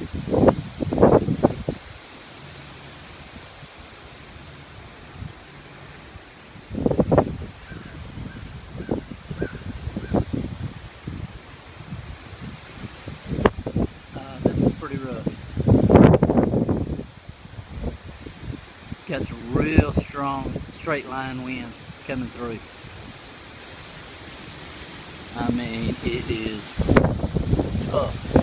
Uh, this is pretty rough. Got some real strong straight line winds coming through. I mean, it is tough.